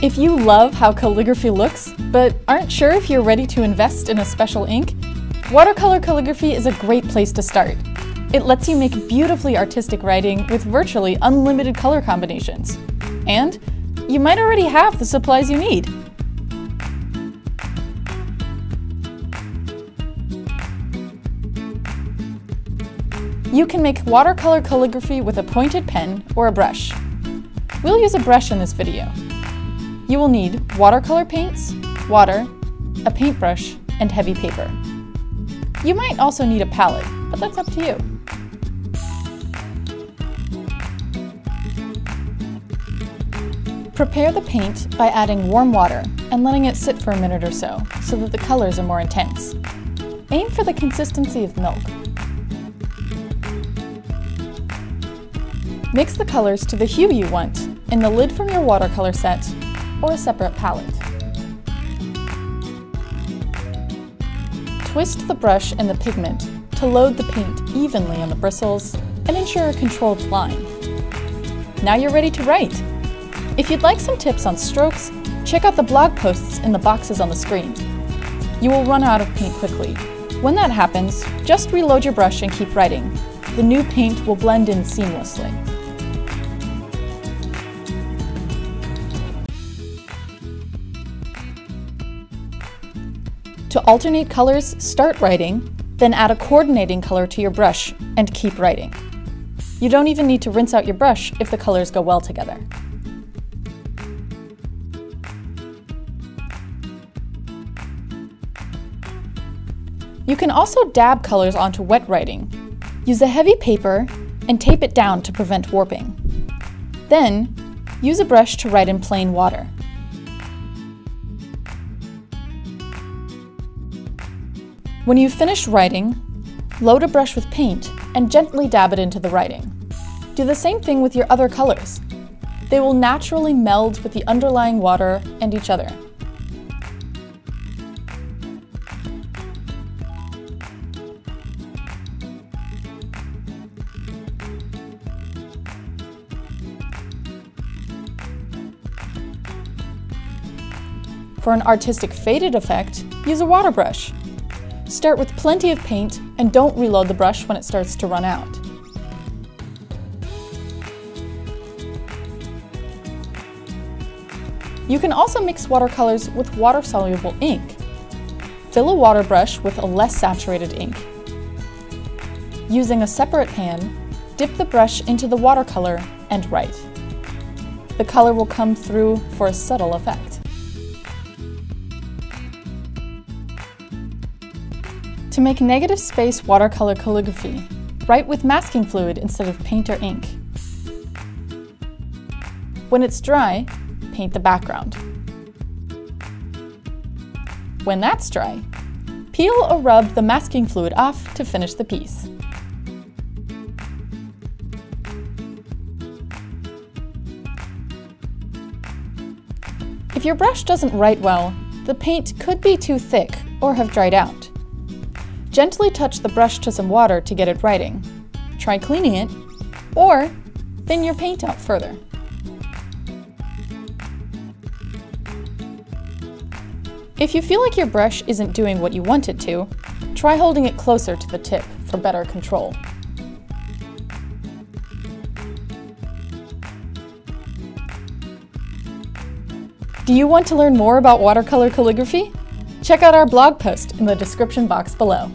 If you love how calligraphy looks, but aren't sure if you're ready to invest in a special ink, watercolor calligraphy is a great place to start. It lets you make beautifully artistic writing with virtually unlimited color combinations. And you might already have the supplies you need. You can make watercolor calligraphy with a pointed pen or a brush. We'll use a brush in this video. You will need watercolor paints, water, a paintbrush, and heavy paper. You might also need a palette, but that's up to you. Prepare the paint by adding warm water and letting it sit for a minute or so, so that the colors are more intense. Aim for the consistency of milk. Mix the colors to the hue you want in the lid from your watercolor set or a separate palette. Twist the brush and the pigment to load the paint evenly on the bristles and ensure a controlled line. Now you're ready to write! If you'd like some tips on strokes, check out the blog posts in the boxes on the screen. You will run out of paint quickly. When that happens, just reload your brush and keep writing. The new paint will blend in seamlessly. To alternate colors, start writing, then add a coordinating color to your brush and keep writing. You don't even need to rinse out your brush if the colors go well together. You can also dab colors onto wet writing. Use a heavy paper and tape it down to prevent warping. Then, use a brush to write in plain water. When you've finished writing, load a brush with paint and gently dab it into the writing. Do the same thing with your other colors. They will naturally meld with the underlying water and each other. For an artistic faded effect, use a water brush. Start with plenty of paint and don't reload the brush when it starts to run out. You can also mix watercolors with water-soluble ink. Fill a water brush with a less saturated ink. Using a separate pan, dip the brush into the watercolor and write. The color will come through for a subtle effect. To make negative space watercolor calligraphy, write with masking fluid instead of paint or ink. When it's dry, paint the background. When that's dry, peel or rub the masking fluid off to finish the piece. If your brush doesn't write well, the paint could be too thick or have dried out. Gently touch the brush to some water to get it writing. Try cleaning it, or thin your paint out further. If you feel like your brush isn't doing what you want it to, try holding it closer to the tip for better control. Do you want to learn more about watercolor calligraphy? Check out our blog post in the description box below.